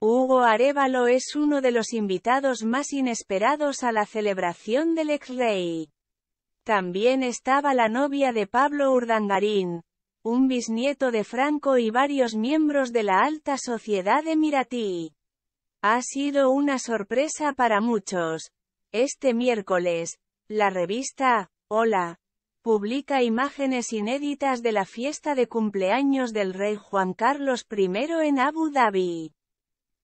Hugo Arevalo es uno de los invitados más inesperados a la celebración del ex-rey. También estaba la novia de Pablo Urdangarín, un bisnieto de Franco y varios miembros de la alta sociedad emiratí. Ha sido una sorpresa para muchos. Este miércoles, la revista, Hola, publica imágenes inéditas de la fiesta de cumpleaños del rey Juan Carlos I en Abu Dhabi.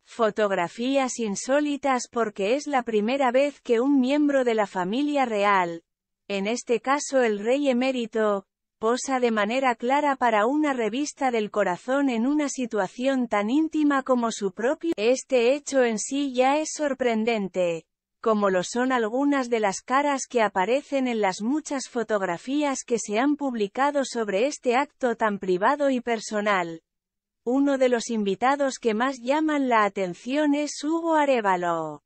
Fotografías insólitas porque es la primera vez que un miembro de la familia real, en este caso el rey emérito, posa de manera clara para una revista del corazón en una situación tan íntima como su propio. Este hecho en sí ya es sorprendente, como lo son algunas de las caras que aparecen en las muchas fotografías que se han publicado sobre este acto tan privado y personal. Uno de los invitados que más llaman la atención es Hugo Arevalo.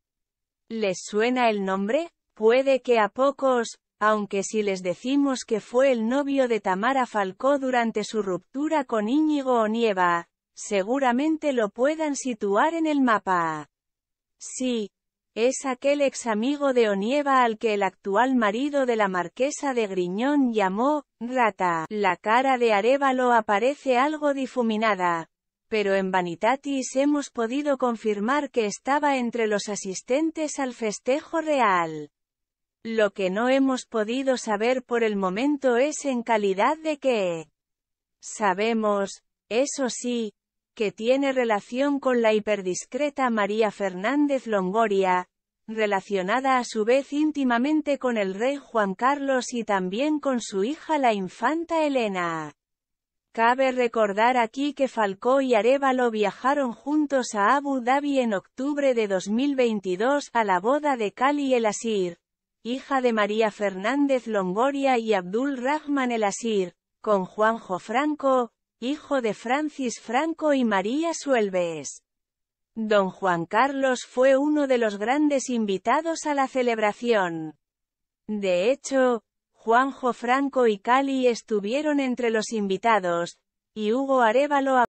¿Les suena el nombre? Puede que a pocos, aunque si les decimos que fue el novio de Tamara Falcó durante su ruptura con Íñigo Onieva, seguramente lo puedan situar en el mapa. Sí, es aquel ex amigo de Onieva al que el actual marido de la marquesa de Griñón llamó, rata. La cara de Arevalo aparece algo difuminada, pero en Vanitatis hemos podido confirmar que estaba entre los asistentes al festejo real. Lo que no hemos podido saber por el momento es en calidad de qué. Sabemos, eso sí, que tiene relación con la hiperdiscreta María Fernández Longoria, relacionada a su vez íntimamente con el rey Juan Carlos y también con su hija la infanta Elena. Cabe recordar aquí que Falcó y Arevalo viajaron juntos a Abu Dhabi en octubre de 2022 a la boda de Cali El Asir, hija de María Fernández Longoria y Abdul Rahman El Asir, con Juanjo Franco, hijo de Francis Franco y María Suelves. Don Juan Carlos fue uno de los grandes invitados a la celebración. De hecho, Juanjo Franco y Cali estuvieron entre los invitados, y Hugo Arevalo